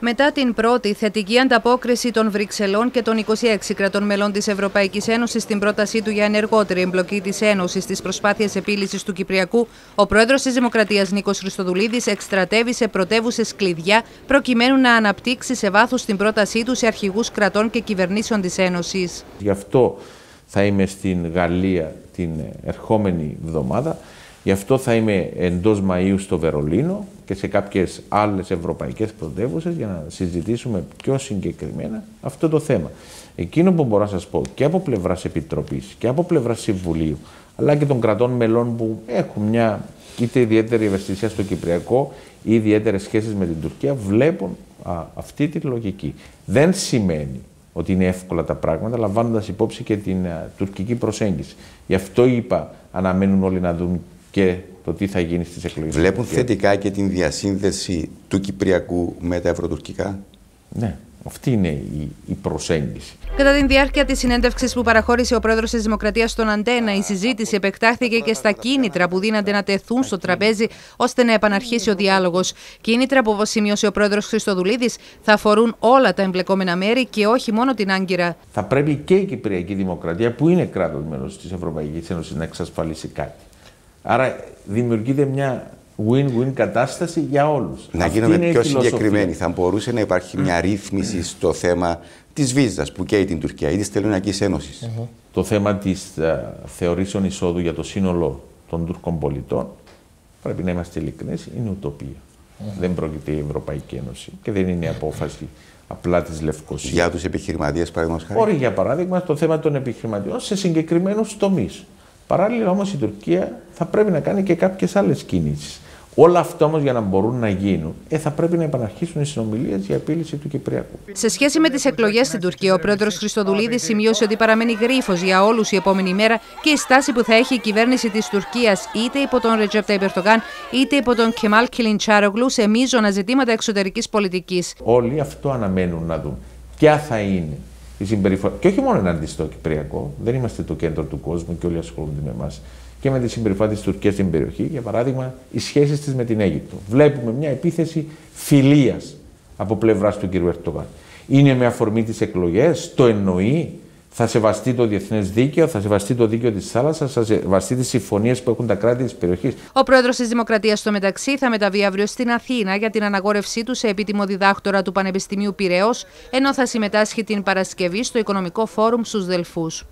Μετά την πρώτη θετική ανταπόκριση των Βρυξελών και των 26 κρατών μελών της Ευρωπαϊκής Ένωσης στην πρότασή του για ενεργότερη εμπλοκή της Ένωσης στις προσπάθειες επίλυσης του Κυπριακού, ο πρόεδρος της Δημοκρατίας Νίκος Χριστοδουλίδης εκστρατεύει σε πρωτεύουσε κλειδιά προκειμένου να αναπτύξει σε βάθος την πρότασή του σε αρχηγούς κρατών και κυβερνήσεων της Ένωσης. Γι' αυτό θα είμαι στην Γαλλία την ερχόμενη εβδομάδα Γι' αυτό θα είμαι εντός Μαΐου στο Βερολίνο και σε κάποιες άλλες ευρωπαϊκές πρωτεύουσες για να συζητήσουμε πιο συγκεκριμένα αυτό το θέμα. Εκείνο που μπορώ να σας πω και από πλευράς Επιτροπής και από πλευράς Συμβουλίου, αλλά και των κρατών μελών που έχουν μια είτε ιδιαίτερη ευαισθησία στο Κυπριακό ή ιδιαίτερες σχέσεις με την Τουρκία, βλέπουν αυτή τη λογική. Δεν σημαίνει ότι είναι εύκολα τα πράγματα, λαμβάνοντας υπόψη και την τουρκική προσέγγιση. Γι' αυτό είπα, αναμένουν όλοι να δουν και το τι θα γίνει στις εκλογές. Βλέπουν θετικά και την διασύνδεση του Κυπριακού με τα ευρωτουρκικά; Ναι, αυτή είναι η, η προσέγγιση. Κατά τη διάρκεια της συνέντευξης που παραχώρησε ο πρόεδρος της Δημοκρατίας στον Αντένα, η συζήτηση επεκτάχθηκε και στα κίνητρα που δίνανται να τεθούν στο τραπέζι ώστε να επαναρχίσει ο διάλογος. Κίνητρα που, όπως σημείωσε ο πρόεδρος Χριστοδουλίδης, θα αφορούν όλα τα εμπλεκόμενα μέρη και όχι μόνο την Άγκυρα. Θα πρέπει και η Κυπριακή Δημοκρατία, που είναι κράτος μέλος της Ευρωπαϊκής Ένωσης, να εξασφαλίσει κάτι. Άρα δημιουργείται μια win-win κατάσταση για όλους. Να γίνουμε πιο συγκεκριμένοι. Θα μπορούσε να υπάρχει μια ρύθμιση στο θέμα της βίζας που καίει την Τουρκία ή της Τελωνιακής Ένωσης. Το θέμα της uh, θεωρήσεων εισόδου για το σύνολο των Τούρκων πολιτών, πρέπει να είμαστε ειλικρινείς, είναι ουτοπία. Δεν πρόκειται η Ευρωπαϊκή Ένωση και δεν είναι η απόφαση απλά της Λευκοσίας. Για τους επιχειρηματίες, παραδείγματος χάρη. Όχι, για παράδειγμα, το θέμα των επιχειρηματιών σε συγκεκριμένους τομείς. Παράλληλα όμως η Τουρκία θα πρέπει να κάνει και κάποιες άλλες κινήσεις. Όλα αυτά όμως για να μπορούν να γίνουν, ε, θα πρέπει να επαναρχίσουν οι συνομιλίες για επίλυση του Κυπριακού. Σε σχέση με τις εκλογές στην Τουρκία, ο πρόεδρος Χριστοδουλίδης σημείωσε ότι παραμένει γρήφο για όλους η επόμενη μέρα και η στάση που θα έχει η κυβέρνηση της Τουρκίας είτε υπό τον Ρετζέπτα Ιπερτογάν είτε υπό τον Κεμάλ Κιλιντσάρογλου σε μείζωνα ζητήματα εξωτερικής πολιτικής. Όλοι αυτό αναμένουν να δουν. Ποια θα είναι η συμπεριφορά. Και όχι μόνο εναντί στο Κυπριακό, δεν είμαστε το κέντρο του κόσμου και όλοι ασχολούνται με εμάς. Και με τη συμπεριφορά της Τουρκίας στην περιοχή, για παράδειγμα, οι σχέσεις της με την Αίγυπτο. Βλέπουμε μια επίθεση φιλίας από πλευράς του κ. Ερτογάν. Είναι με αφορμή τις εκλογές, το εννοεί, θα σεβαστεί το διεθνές δίκαιο, θα σεβαστεί το δίκαιο της θάλασσας, θα σεβαστεί τις συμφωνίες που έχουν τα κράτη της περιοχής. Ο πρόεδρος της Δημοκρατίας στο μεταξύ θα μεταβεί αύριο στην Αθήνα για την αναγόρευσή του σε επίτιμο διδάκτορα του Πανεπιστημίου Πυραιό, ενώ θα συμμετάσχει την Παρασκευή στο Οικονομικό Φόρουμ στους Δελφούς.